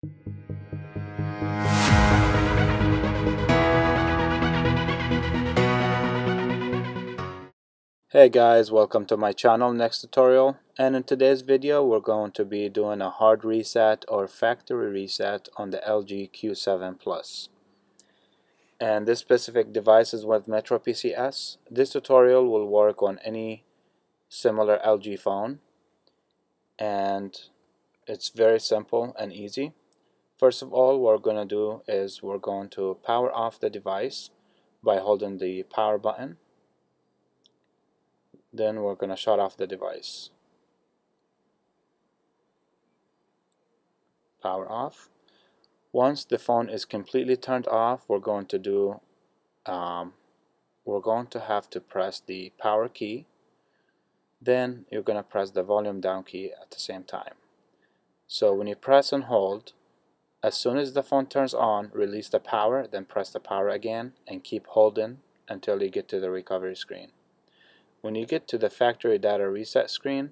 Hey guys, welcome to my channel NexTutorial and in today's video we're going to be doing a hard reset or factory reset on the LG Q7 Plus. And this specific device is with Metro PCS. This tutorial will work on any similar LG phone and it's very simple and easy. First of all what we're going to do is we're going to power off the device by holding the power button then we're going to shut off the device. Power off. Once the phone is completely turned off, we're going to do, um, we're going to have to press the power key. Then you're going to press the volume down key at the same time. So when you press and hold, as soon as the phone turns on, release the power, then press the power again and keep holding until you get to the recovery screen. When you get to the factory data reset screen,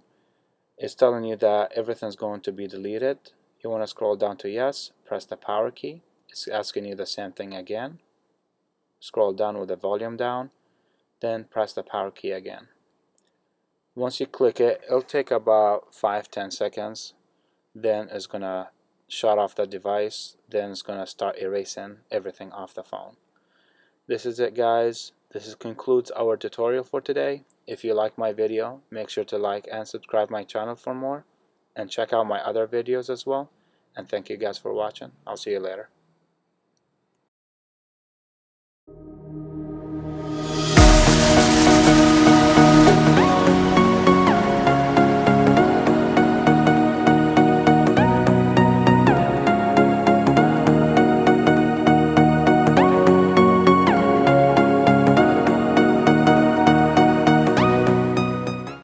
it's telling you that everything's going to be deleted. You want to scroll down to yes, press the power key. It's asking you the same thing again. Scroll down with the volume down, then press the power key again. Once you click it, it'll take about 5-10 seconds. Then it's going to shut off the device. Then it's going to start erasing everything off the phone. This is it guys. This concludes our tutorial for today. If you like my video, make sure to like and subscribe my channel for more. And check out my other videos as well. And thank you guys for watching. I'll see you later.